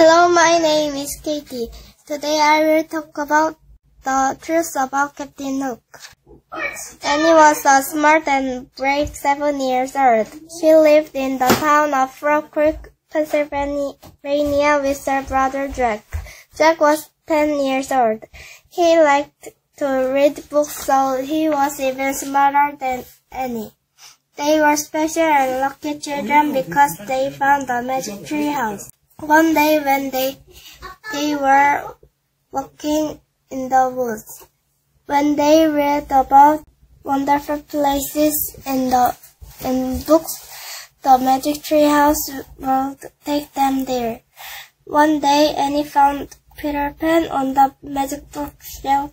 Hello, my name is Katie. Today I will talk about the truth about Captain Hook. Annie was a smart and brave seven years old. She lived in the town of Frog Creek, Pennsylvania with her brother Jack. Jack was ten years old. He liked to read books so he was even smarter than Annie. They were special and lucky children because they found the magic tree house. One day when they, they were walking in the woods, when they read about wonderful places in the in books, the magic tree house will take them there. One day Annie found Peter Pan on the magic bookshelf.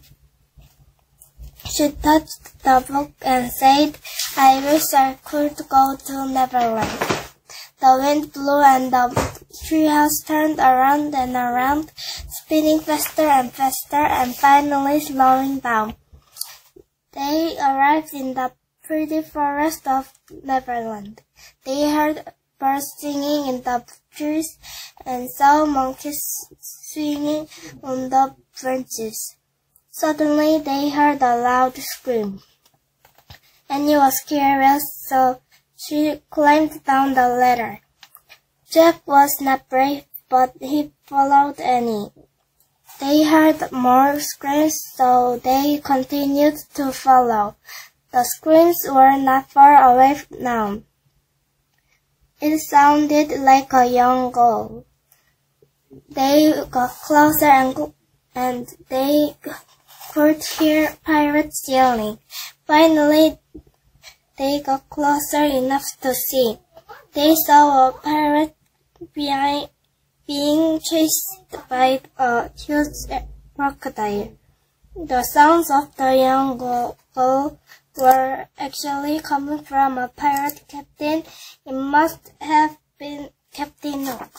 She touched the book and said, I wish I could go to Neverland. The wind blew and the treehouse turned around and around, spinning faster and faster and finally slowing down. They arrived in the pretty forest of Neverland. They heard birds singing in the trees and saw monkeys swinging on the branches. Suddenly they heard a loud scream. Annie was curious, so she climbed down the ladder. Jack was not brave, but he followed Annie. They heard more screams, so they continued to follow. The screams were not far away now. It sounded like a young girl. They got closer and, and they could hear pirates yelling. Finally, they got closer enough to see. They saw a parrot behind, being chased by a huge crocodile. The sounds of the young were actually coming from a pirate captain. It must have been Captain Hook.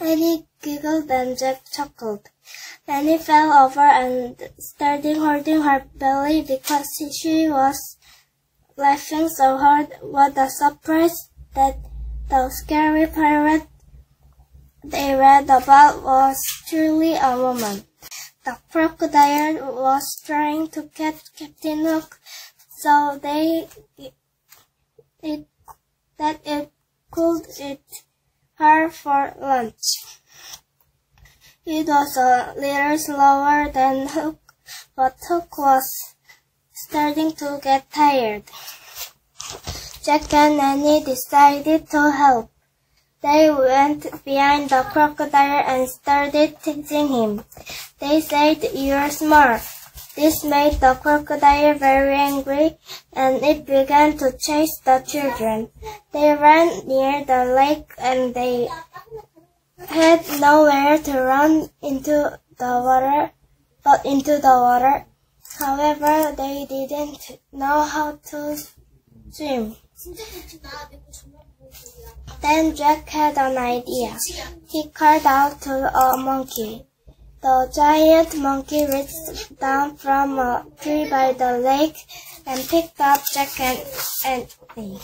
Annie giggled and Jack chuckled. Annie fell over and started holding her belly because she was laughing so hard what a surprise that the scary pirate they read about was truly a woman. The crocodile was trying to catch Captain Hook, so they it, that it could eat her for lunch. It was a little slower than Hook, but Hook was starting to get tired. Jack and Annie decided to help. They went behind the crocodile and started teasing him. They said, You're smart. This made the crocodile very angry, and it began to chase the children. They ran near the lake, and they had nowhere to run into the water, but into the water. However, they didn't know how to swim. Then Jack had an idea. He called out to a monkey. The giant monkey reached down from a tree by the lake and picked up Jack and Annie.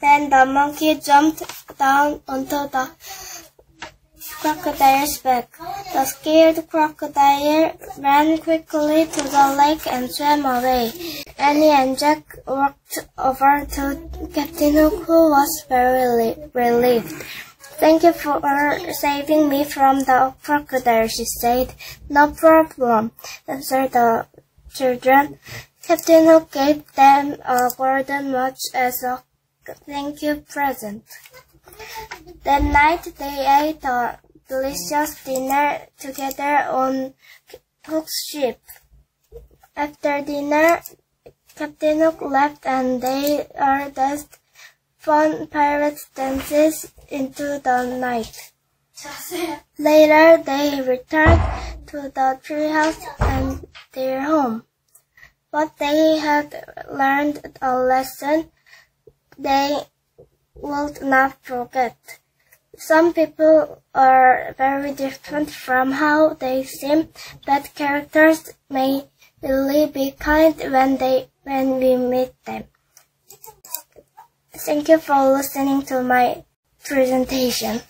Then the monkey jumped down onto the crocodile's back. The scared crocodile ran quickly to the lake and swam away. Annie and Jack walked over to Captain Hook, who was very relieved. Thank you for saving me from the crocodile, she said. No problem, answered the children. Captain Hook gave them a golden watch as a thank you present. That night they ate a delicious dinner together on Hook's ship. After dinner, Captain Hook left and they are danced fun pirate dances into the night. Later, they returned to the treehouse and their home. But they had learned a lesson they would not forget. Some people are very different from how they seem, but characters may really be kind when they when we meet them. Thank you for listening to my presentation.